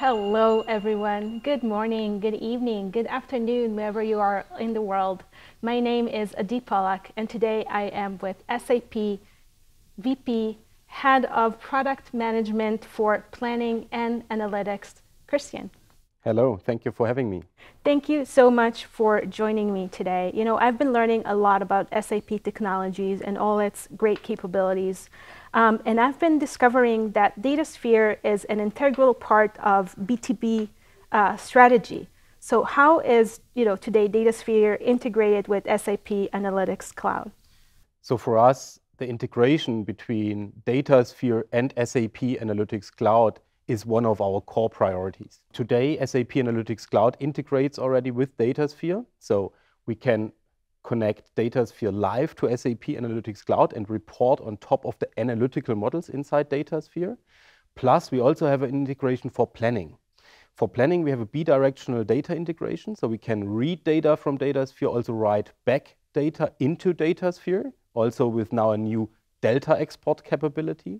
Hello, everyone. Good morning, good evening, good afternoon, wherever you are in the world. My name is Adi Polak, and today I am with SAP VP, Head of Product Management for Planning and Analytics, Kristian. Hello, thank you for having me. Thank you so much for joining me today. You know, I've been learning a lot about SAP technologies and all its great capabilities. Um, and I've been discovering that DataSphere is an integral part of BTP uh, strategy. So how is you know, today DataSphere integrated with SAP Analytics Cloud? So for us, the integration between DataSphere and SAP Analytics Cloud is one of our core priorities. Today, SAP Analytics Cloud integrates already with DataSphere, so we can connect DataSphere live to SAP Analytics Cloud and report on top of the analytical models inside DataSphere. Plus, we also have an integration for planning. For planning, we have a bidirectional data integration, so we can read data from DataSphere, also write back data into DataSphere, also with now a new Delta export capability.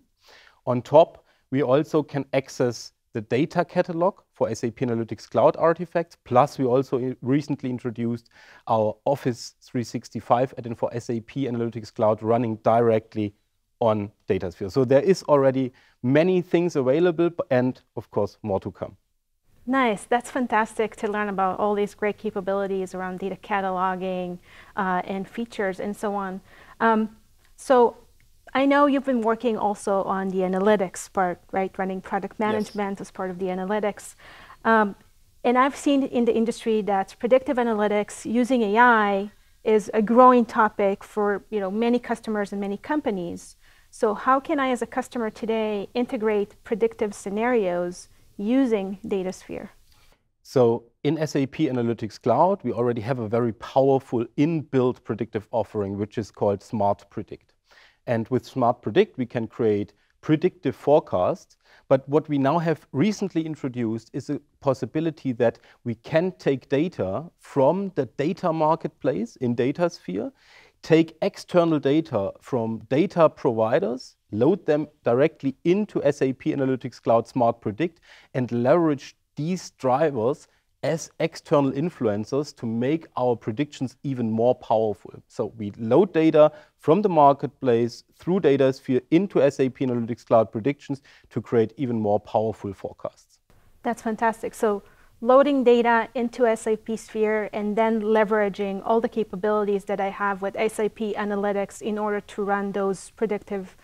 On top, we also can access the data catalog for SAP Analytics Cloud artifacts. Plus, we also recently introduced our Office 365 add-in for SAP Analytics Cloud running directly on DataSphere. So there is already many things available and, of course, more to come. Nice. That's fantastic to learn about all these great capabilities around data cataloging uh, and features and so on. Um, so I know you've been working also on the analytics part, right? Running product management yes. as part of the analytics. Um, and I've seen in the industry that predictive analytics using AI is a growing topic for you know, many customers and many companies. So how can I, as a customer today, integrate predictive scenarios using DataSphere? So in SAP Analytics Cloud, we already have a very powerful inbuilt predictive offering, which is called Smart Predict. And with Smart Predict, we can create predictive forecasts. But what we now have recently introduced is a possibility that we can take data from the data marketplace in DataSphere, take external data from data providers, load them directly into SAP Analytics Cloud Smart Predict, and leverage these drivers as external influencers to make our predictions even more powerful. So we load data from the marketplace through DataSphere into SAP Analytics Cloud predictions to create even more powerful forecasts. That's fantastic. So loading data into SAP Sphere and then leveraging all the capabilities that I have with SAP Analytics in order to run those predictive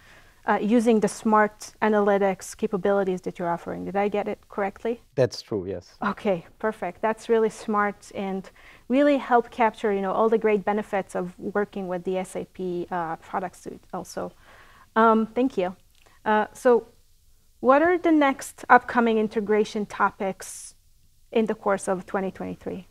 uh, using the smart analytics capabilities that you're offering. Did I get it correctly? That's true, yes. Okay, perfect. That's really smart and really help capture you know, all the great benefits of working with the SAP uh, product suite also. Um, thank you. Uh, so what are the next upcoming integration topics in the course of 2023?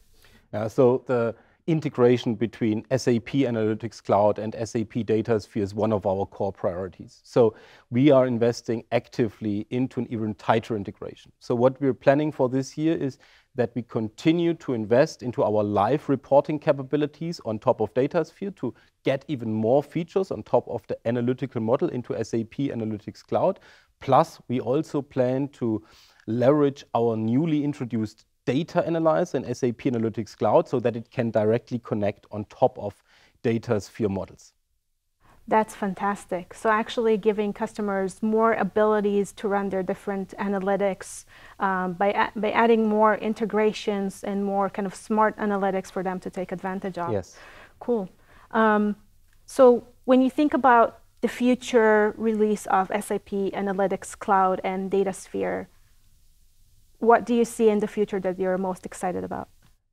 Yeah, so the integration between SAP Analytics Cloud and SAP DataSphere is one of our core priorities. So we are investing actively into an even tighter integration. So what we're planning for this year is that we continue to invest into our live reporting capabilities on top of DataSphere to get even more features on top of the analytical model into SAP Analytics Cloud. Plus, we also plan to leverage our newly introduced data analyzer in SAP Analytics Cloud so that it can directly connect on top of DataSphere models. That's fantastic. So actually giving customers more abilities to run their different analytics um, by, by adding more integrations and more kind of smart analytics for them to take advantage of. Yes. Cool. Um, so when you think about the future release of SAP Analytics Cloud and DataSphere, what do you see in the future that you're most excited about?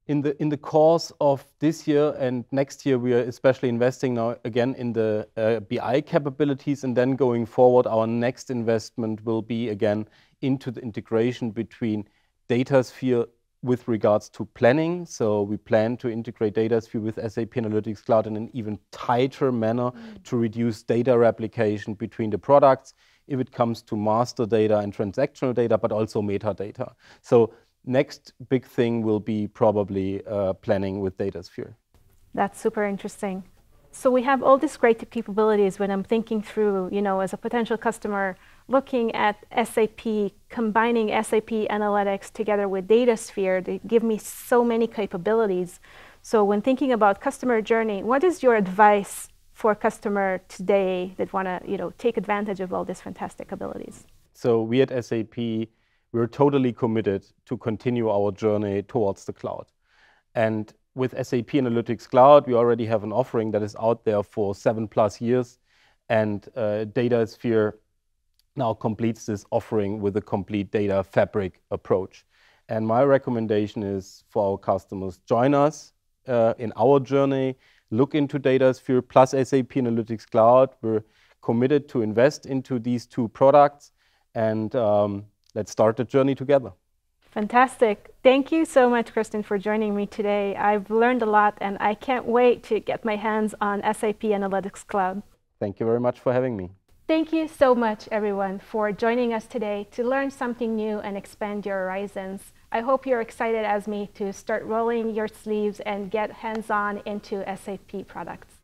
In the, in the course of this year and next year, we are especially investing now again in the uh, BI capabilities. And then going forward, our next investment will be again into the integration between DataSphere with regards to planning. So we plan to integrate DataSphere with SAP Analytics Cloud in an even tighter manner mm. to reduce data replication between the products if it comes to master data and transactional data, but also metadata. So next big thing will be probably uh, planning with DataSphere. That's super interesting. So we have all these great capabilities when I'm thinking through, you know, as a potential customer, looking at SAP, combining SAP analytics together with DataSphere, they give me so many capabilities. So when thinking about customer journey, what is your advice for a customer today that want to, you know, take advantage of all these fantastic abilities? So we at SAP, we're totally committed to continue our journey towards the cloud. And with SAP Analytics Cloud, we already have an offering that is out there for seven plus years. And uh, DataSphere now completes this offering with a complete data fabric approach. And my recommendation is for our customers, join us uh, in our journey, look into DataSphere plus SAP Analytics Cloud. We're committed to invest into these two products and um, let's start the journey together. Fantastic. Thank you so much, Kristian, for joining me today. I've learned a lot and I can't wait to get my hands on SAP Analytics Cloud. Thank you very much for having me. Thank you so much, everyone, for joining us today to learn something new and expand your horizons. I hope you're excited as me to start rolling your sleeves and get hands-on into SAP products.